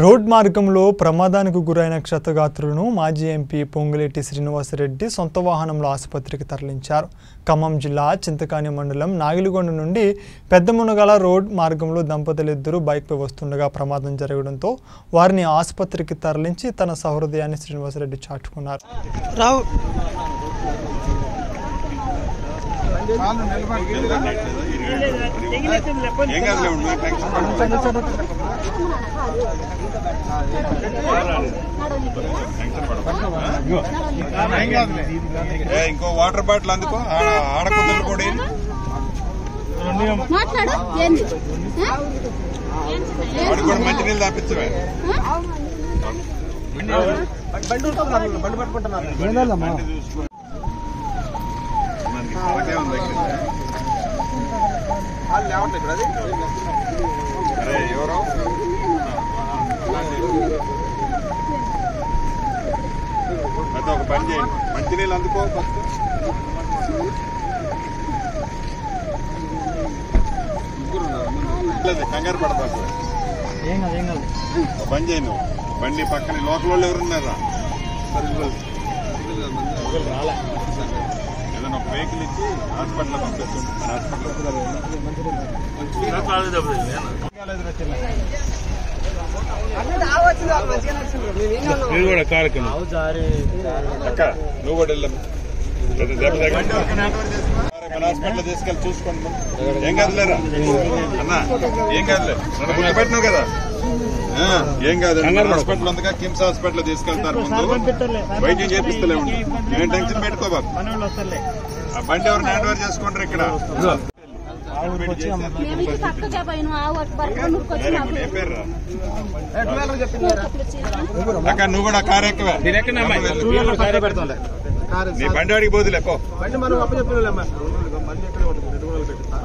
Road మార్గంలో ప్రమాదానికి గురైన క్షతగాత్రులను మాజీ ఎంపీ పొంగులేటి శ్రీనివాసరెడ్డి సొంత వాహనంలో ఆసుపత్రికి తరలించారు. ఖమ్మం జిల్లా చింతకాని మండలం నాగిలిగొండ నుండి పెద్ద మునగల రోడ్ మార్గంలో దంపతులిద్దరూ బైక్పై వస్తుండగా ప్రమాదం జరగడంతో వారిని ఆసుపత్రికి తరలించి తన సహృదయాన్ని శ్రీనివాసరెడ్డి చాటుకున్నారు రావు ఏం కాదులే ఉండు టెన్షన్ పడకు. టెన్షన్ పడకు. ఏం ఇంకో వాటర్ బాటిల్ అందుకో ఆడ- ఆడకుందలు కూడా? మాట్లాడు ఏంది ఆ? వాడికి కూడా మంచి నీళ్ళు తాపించవే బండి చూసుకో. తలకే ఉంది ఇక్కడ. అరే ఎవరు అయితే ఒక పని చేయండి మంచి నీళ్ళు అందుకో ఫస్ట్ కంగారు పడతారు పని చేయి నువ్వు బండి పక్కన లోకల్ వాళ్ళు ఎవరున్నారా ఏదైనా ఒక వెహికల్ ఇచ్చి హాస్పిటల్ పంపిస్తుంది అక్క నువ్వు కూడా వెళ్ళమ్మా. లేదా దెబ్బ తగిలింది. మన హాస్పిటల్ తీసుకెళ్ళి చూసుకోండి. మనం. ఏం కాదులేరా? అన్న ఏం కాదులే. గుర్తుపెట్టినావు కదా? ఆ, ఏం కాదు హాస్పిటల్ ఉందిగా కిమ్స్ హాస్పిటల్ తీసుకెళ్తారు ముందు. వైద్యం చేపిస్తలే ఉండి. నేను టెన్షన్ పెట్టుకోబాకు ఆ బండి ఎవరు? హ్యాండ్ ఓవర్ చేసుకుంటారు ఇక్కడ నువ్వు కూడా కారు ఎక్కువ. నీ బండి వాడికి పోదులే బండి మనం అప్పచెప్పలేమ్మా బండి ఎక్కడ ఉంటుంది రెండు వందలు పెట్టిస్తా